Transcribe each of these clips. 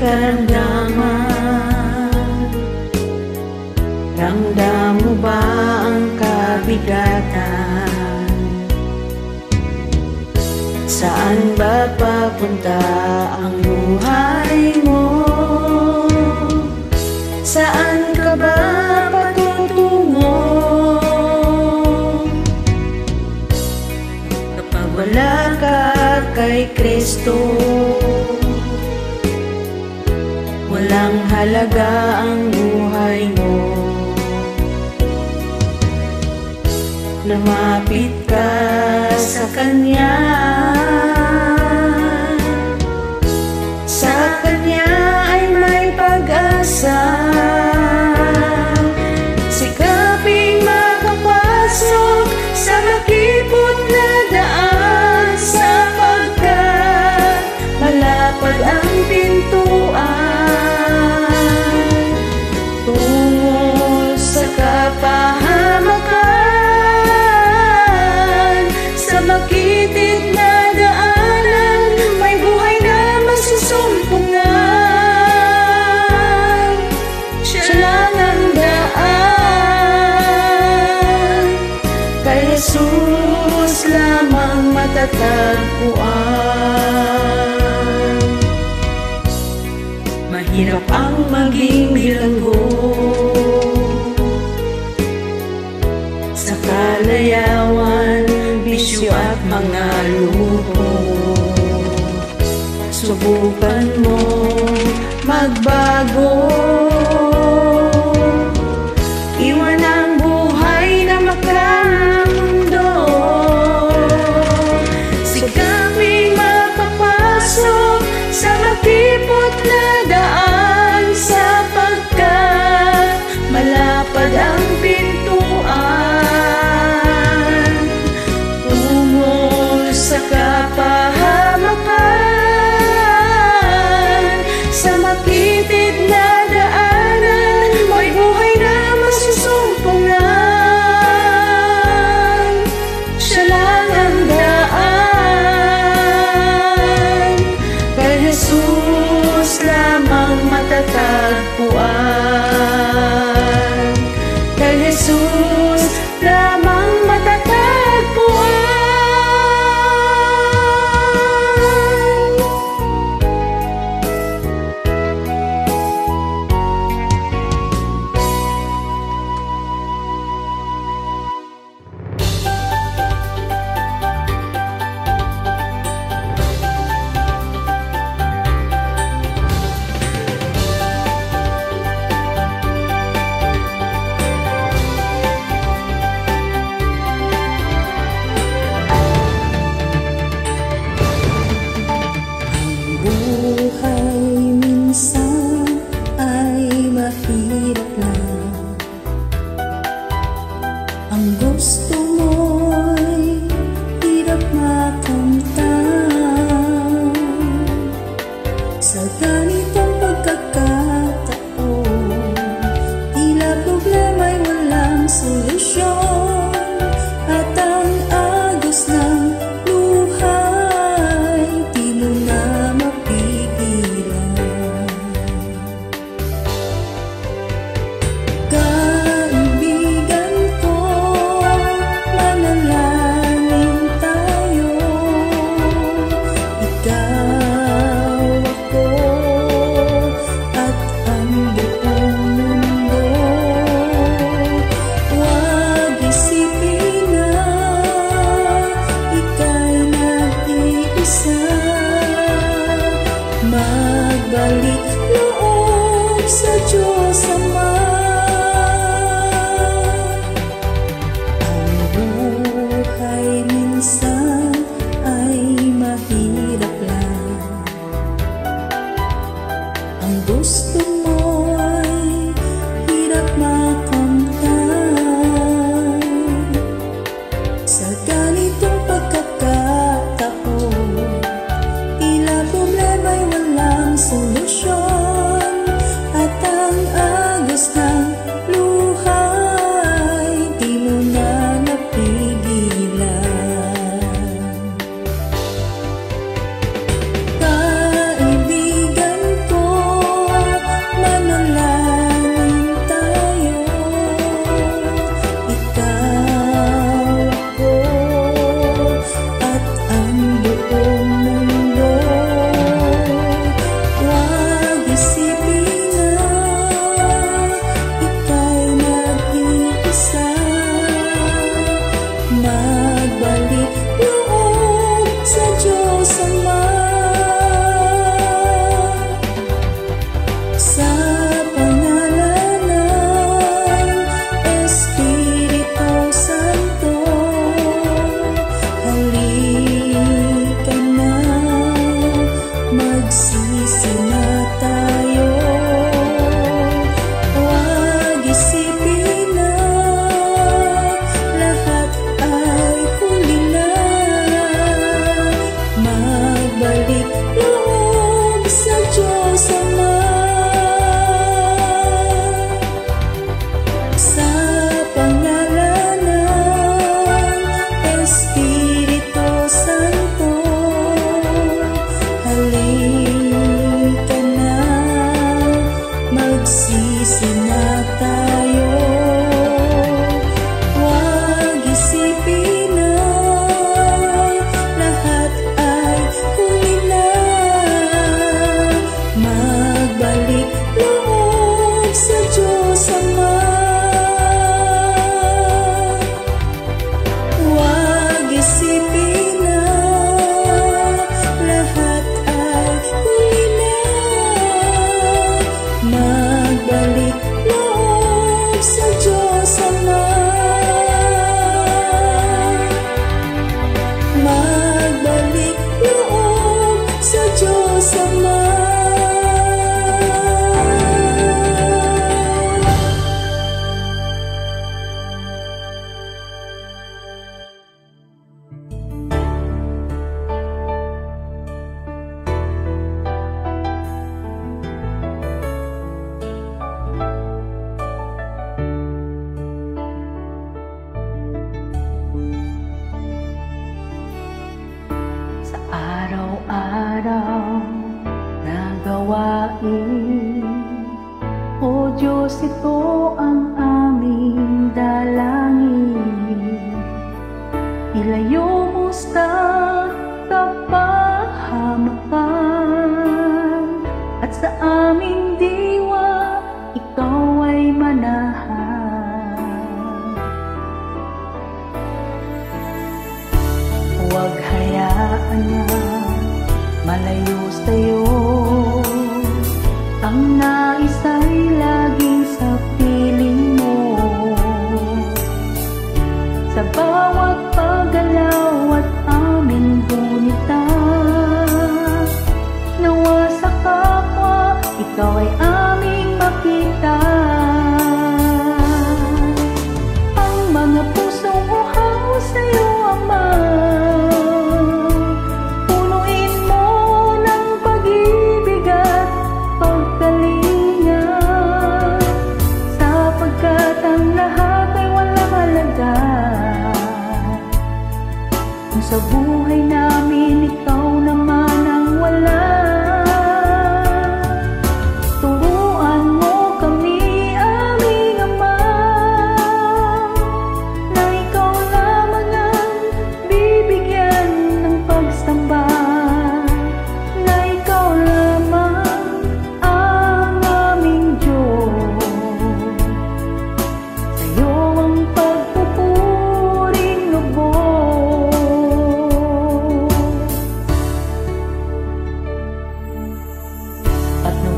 karamdaman Ramdam mo ba ang kabigatan? Saan ba papunta ang buhay mo? Saan ka ba patutungo? Kapag wala ka kay Kristo mahalaga ang buhay mo. Namapit ka sa Kanya. you. Sa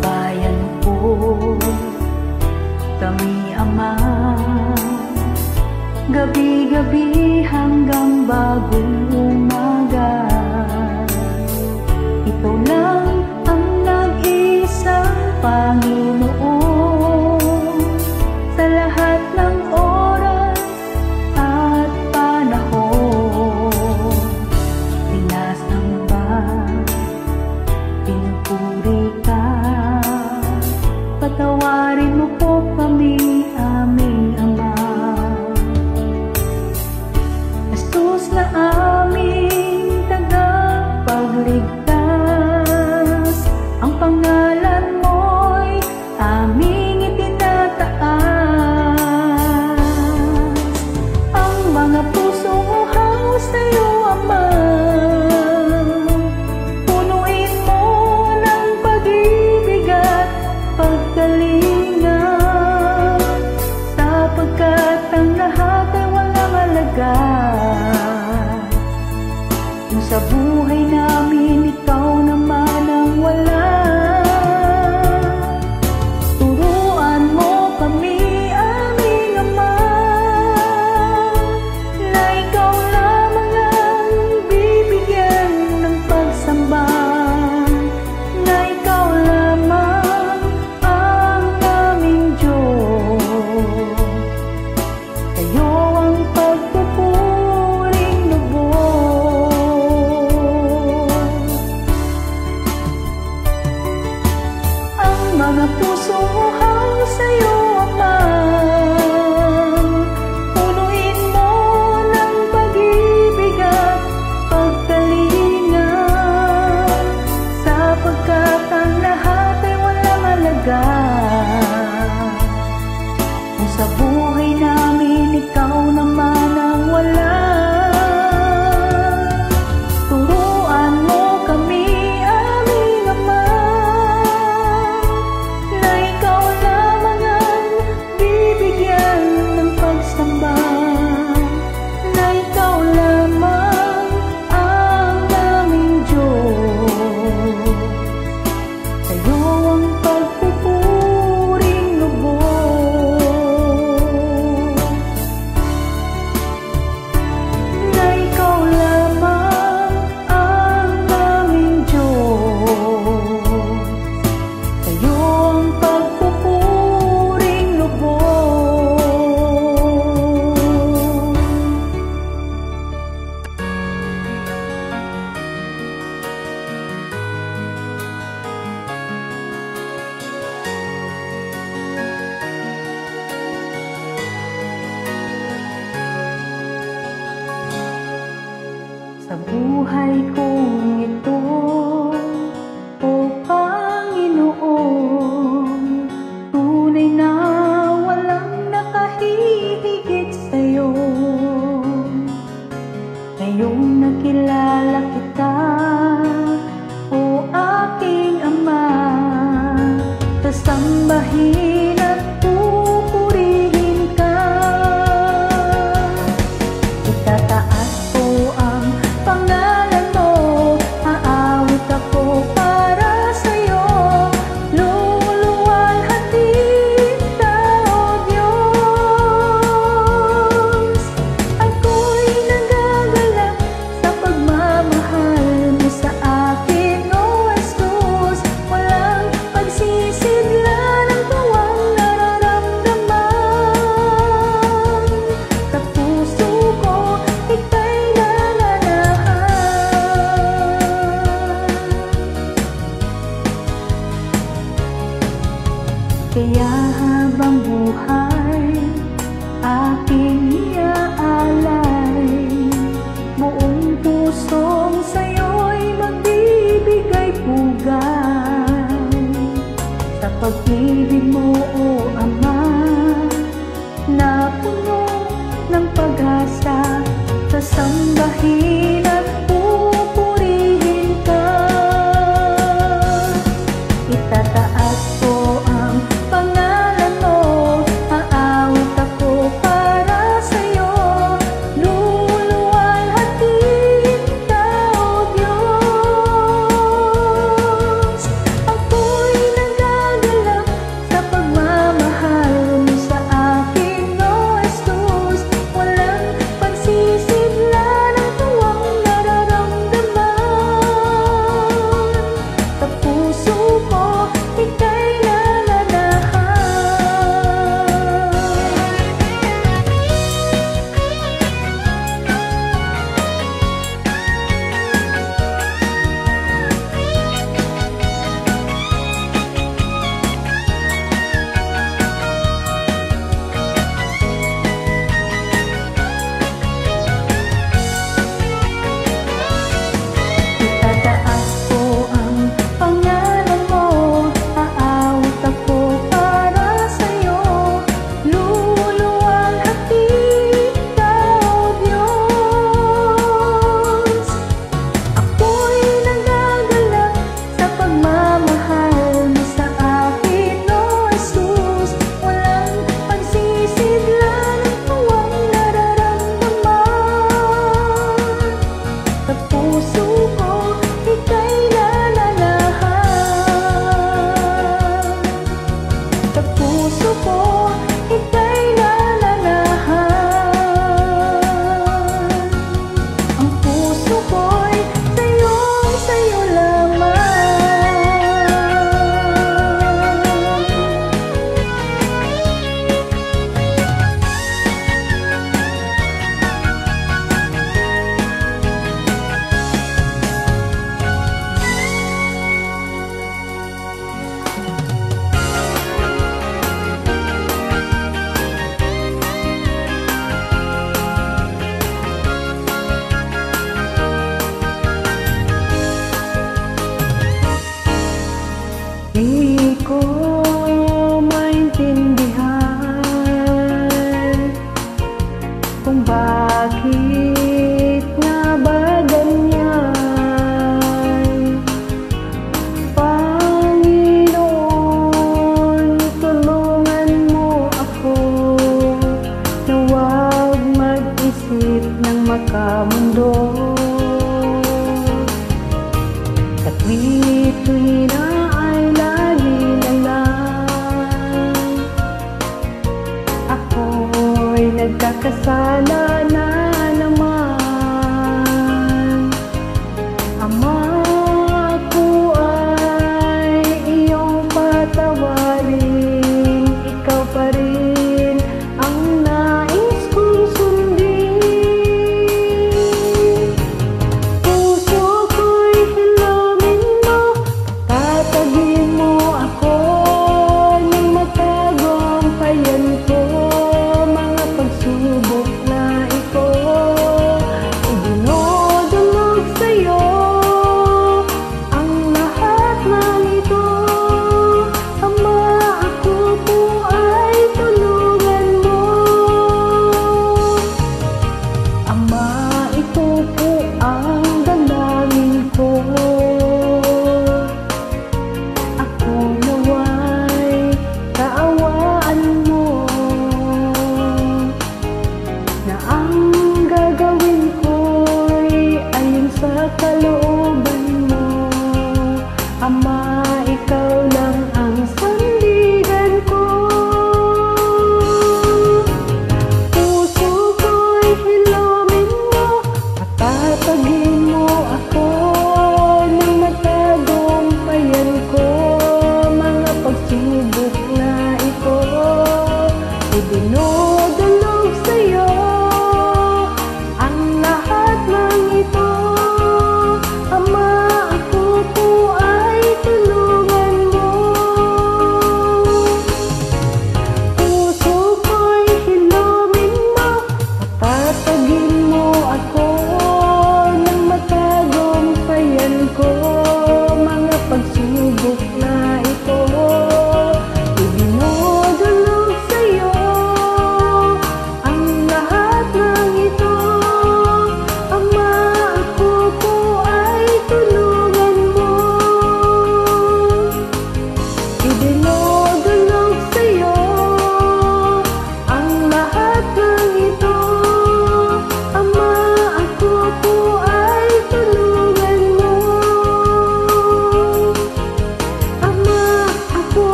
Patnubayan po kami Ama Gabi-gabi hanggang bagong